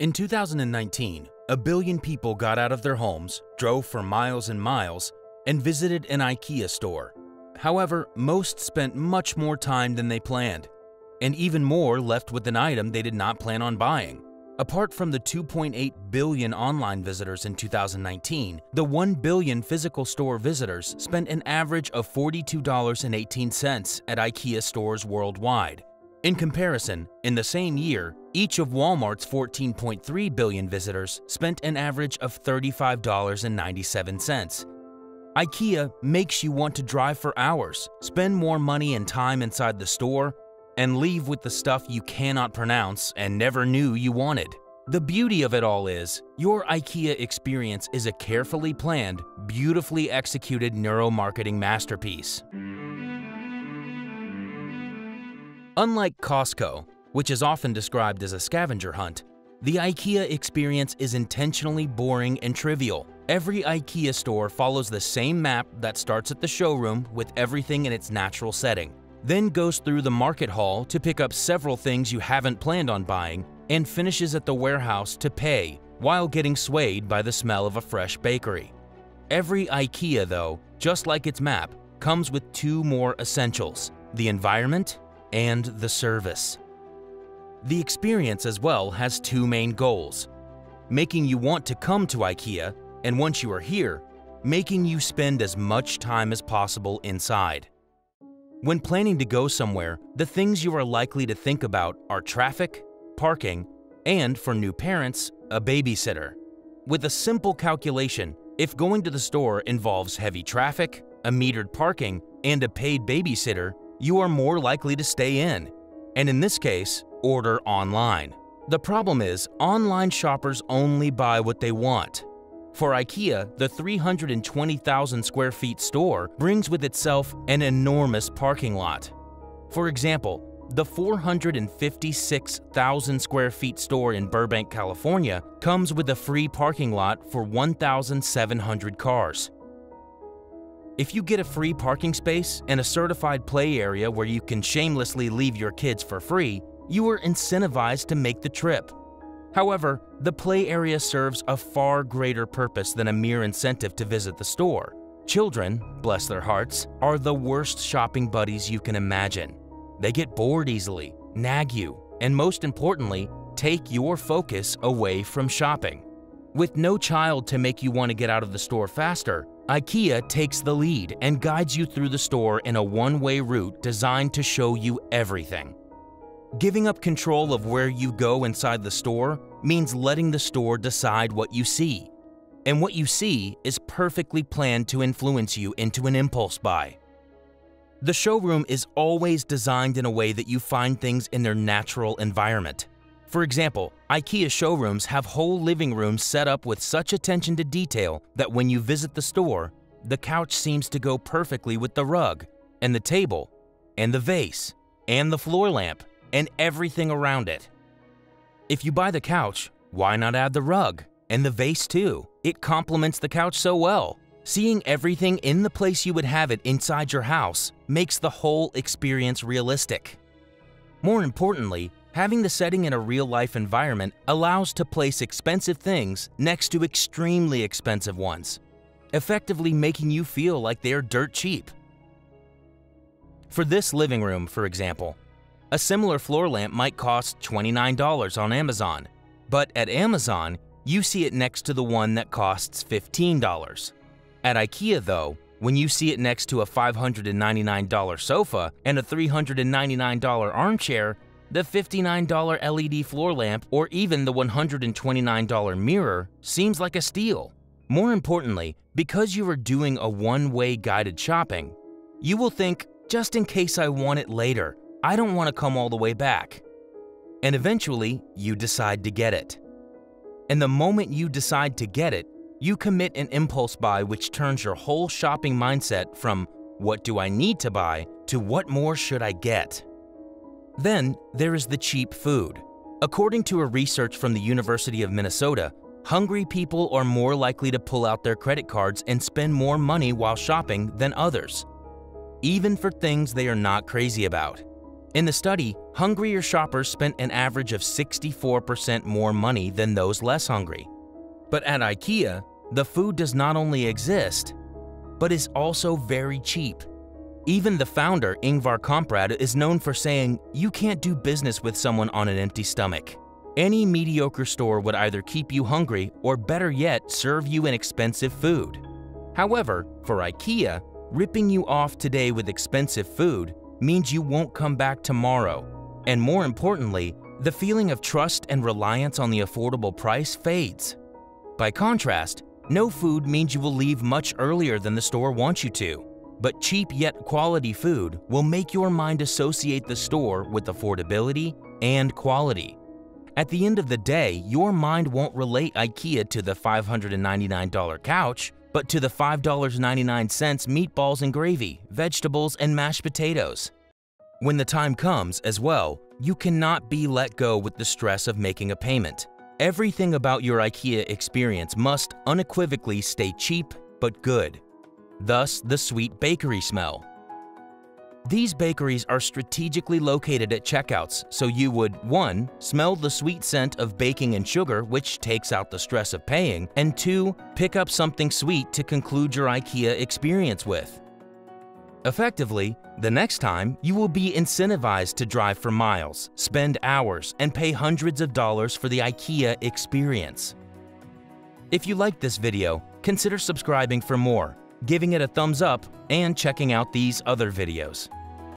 In 2019, a billion people got out of their homes, drove for miles and miles, and visited an IKEA store. However, most spent much more time than they planned, and even more left with an item they did not plan on buying. Apart from the 2.8 billion online visitors in 2019, the 1 billion physical store visitors spent an average of $42.18 at IKEA stores worldwide. In comparison, in the same year, each of Walmart's 14.3 billion visitors spent an average of $35.97. IKEA makes you want to drive for hours, spend more money and time inside the store, and leave with the stuff you cannot pronounce and never knew you wanted. The beauty of it all is, your IKEA experience is a carefully planned, beautifully executed neuromarketing masterpiece. Unlike Costco, which is often described as a scavenger hunt, the IKEA experience is intentionally boring and trivial. Every IKEA store follows the same map that starts at the showroom with everything in its natural setting, then goes through the market hall to pick up several things you haven't planned on buying, and finishes at the warehouse to pay while getting swayed by the smell of a fresh bakery. Every IKEA, though, just like its map, comes with two more essentials the environment and the service. The experience as well has two main goals making you want to come to IKEA, and once you are here, making you spend as much time as possible inside. When planning to go somewhere, the things you are likely to think about are traffic, parking, and for new parents, a babysitter. With a simple calculation, if going to the store involves heavy traffic, a metered parking, and a paid babysitter, you are more likely to stay in, and in this case, order online. The problem is, online shoppers only buy what they want. For IKEA, the 320,000 square feet store brings with itself an enormous parking lot. For example, the 456,000 square feet store in Burbank, California comes with a free parking lot for 1,700 cars. If you get a free parking space and a certified play area where you can shamelessly leave your kids for free, you are incentivized to make the trip. However, the play area serves a far greater purpose than a mere incentive to visit the store. Children, bless their hearts, are the worst shopping buddies you can imagine. They get bored easily, nag you, and most importantly, take your focus away from shopping. With no child to make you want to get out of the store faster, IKEA takes the lead and guides you through the store in a one-way route designed to show you everything. Giving up control of where you go inside the store means letting the store decide what you see. And what you see is perfectly planned to influence you into an impulse buy. The showroom is always designed in a way that you find things in their natural environment. For example, IKEA showrooms have whole living rooms set up with such attention to detail that when you visit the store, the couch seems to go perfectly with the rug, and the table, and the vase, and the floor lamp, and everything around it. If you buy the couch, why not add the rug and the vase too? It complements the couch so well. Seeing everything in the place you would have it inside your house makes the whole experience realistic. More importantly, Having the setting in a real-life environment allows to place expensive things next to extremely expensive ones, effectively making you feel like they are dirt cheap. For this living room, for example, a similar floor lamp might cost $29 on Amazon, but at Amazon, you see it next to the one that costs $15. At IKEA though, when you see it next to a $599 sofa and a $399 armchair, the $59 LED floor lamp or even the $129 mirror seems like a steal. More importantly, because you are doing a one-way guided shopping, you will think, just in case I want it later, I don't want to come all the way back. And eventually, you decide to get it. And the moment you decide to get it, you commit an impulse buy which turns your whole shopping mindset from what do I need to buy to what more should I get. Then there is the cheap food. According to a research from the University of Minnesota, hungry people are more likely to pull out their credit cards and spend more money while shopping than others, even for things they are not crazy about. In the study, hungrier shoppers spent an average of 64% more money than those less hungry. But at IKEA, the food does not only exist, but is also very cheap. Even the founder, Ingvar Kamprad, is known for saying, you can't do business with someone on an empty stomach. Any mediocre store would either keep you hungry or better yet, serve you an expensive food. However, for IKEA, ripping you off today with expensive food means you won't come back tomorrow. And more importantly, the feeling of trust and reliance on the affordable price fades. By contrast, no food means you will leave much earlier than the store wants you to. But cheap yet quality food will make your mind associate the store with affordability and quality. At the end of the day, your mind won't relate IKEA to the $599 couch, but to the $5.99 meatballs and gravy, vegetables, and mashed potatoes. When the time comes, as well, you cannot be let go with the stress of making a payment. Everything about your IKEA experience must unequivocally stay cheap but good. Thus, the sweet bakery smell. These bakeries are strategically located at checkouts, so you would 1. Smell the sweet scent of baking and sugar, which takes out the stress of paying, and 2. Pick up something sweet to conclude your IKEA experience with. Effectively, the next time, you will be incentivized to drive for miles, spend hours, and pay hundreds of dollars for the IKEA experience. If you liked this video, consider subscribing for more giving it a thumbs up, and checking out these other videos.